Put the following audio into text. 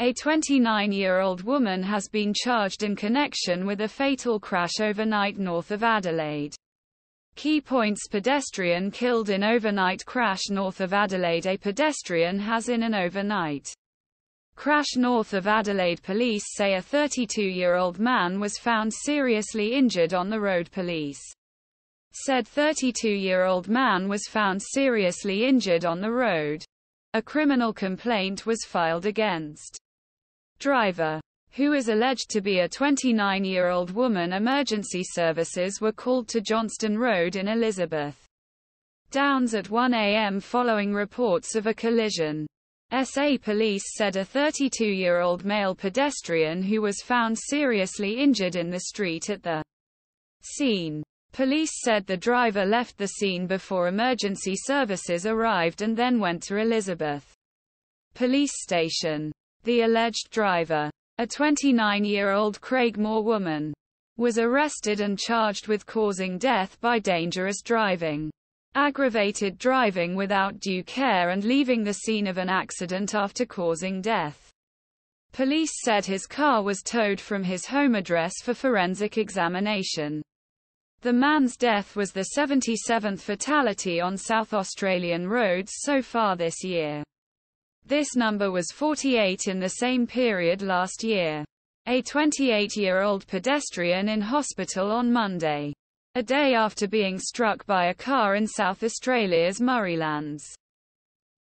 A 29-year-old woman has been charged in connection with a fatal crash overnight north of Adelaide. Key points pedestrian killed in overnight crash north of Adelaide A pedestrian has in an overnight crash north of Adelaide Police say a 32-year-old man was found seriously injured on the road police said 32-year-old man was found seriously injured on the road. A criminal complaint was filed against driver, who is alleged to be a 29-year-old woman. Emergency services were called to Johnston Road in Elizabeth Downs at 1 a.m. following reports of a collision. SA police said a 32-year-old male pedestrian who was found seriously injured in the street at the scene. Police said the driver left the scene before emergency services arrived and then went to Elizabeth police station. The alleged driver, a 29-year-old Craigmore woman, was arrested and charged with causing death by dangerous driving, aggravated driving without due care and leaving the scene of an accident after causing death. Police said his car was towed from his home address for forensic examination. The man's death was the 77th fatality on South Australian roads so far this year. This number was 48 in the same period last year. A 28-year-old pedestrian in hospital on Monday. A day after being struck by a car in South Australia's Murraylands.